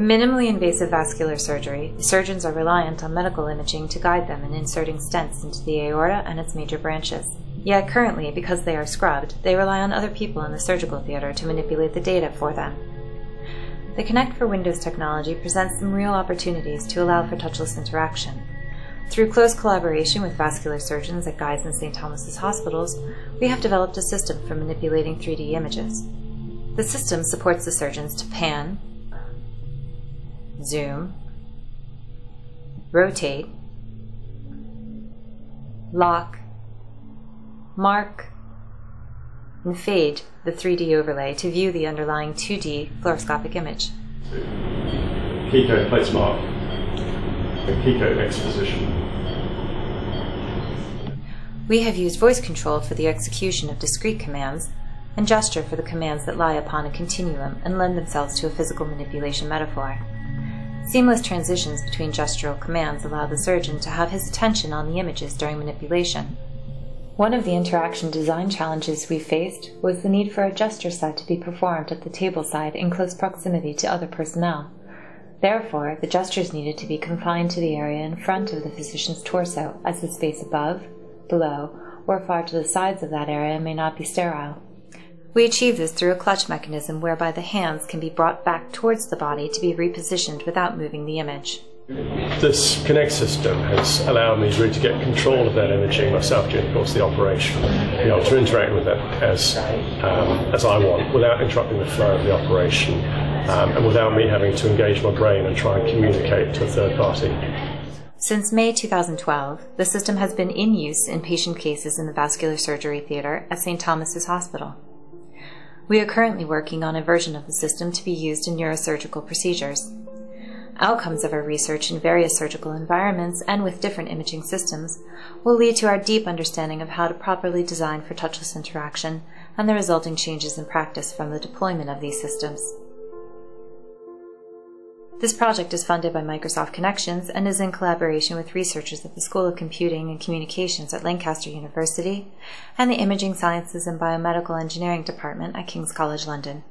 In minimally invasive vascular surgery, the surgeons are reliant on medical imaging to guide them in inserting stents into the aorta and its major branches. Yet currently, because they are scrubbed, they rely on other people in the surgical theater to manipulate the data for them. The Kinect for Windows technology presents some real opportunities to allow for touchless interaction. Through close collaboration with vascular surgeons at Guy's and St. Thomas's hospitals, we have developed a system for manipulating 3D images. The system supports the surgeons to pan, zoom, rotate, lock, mark, and fade the 3D overlay to view the underlying 2D fluoroscopic image. Keycode place mark and keycode exposition. We have used voice control for the execution of discrete commands and gesture for the commands that lie upon a continuum and lend themselves to a physical manipulation metaphor. Seamless transitions between gestural commands allow the surgeon to have his attention on the images during manipulation. One of the interaction design challenges we faced was the need for a gesture set to be performed at the table side in close proximity to other personnel. Therefore, the gestures needed to be confined to the area in front of the physician's torso, as the space above, below, or far to the sides of that area may not be sterile. We achieve this through a clutch mechanism whereby the hands can be brought back towards the body to be repositioned without moving the image. This Kinect system has allowed me really to get control of that imaging myself during the course of the operation, be able to interact with it as, um, as I want without interrupting the flow of the operation um, and without me having to engage my brain and try and communicate to a third party. Since May 2012, the system has been in use in patient cases in the vascular surgery theater at St. Thomas's Hospital. We are currently working on a version of the system to be used in neurosurgical procedures. Outcomes of our research in various surgical environments and with different imaging systems will lead to our deep understanding of how to properly design for touchless interaction and the resulting changes in practice from the deployment of these systems. This project is funded by Microsoft Connections and is in collaboration with researchers at the School of Computing and Communications at Lancaster University and the Imaging Sciences and Biomedical Engineering Department at King's College London.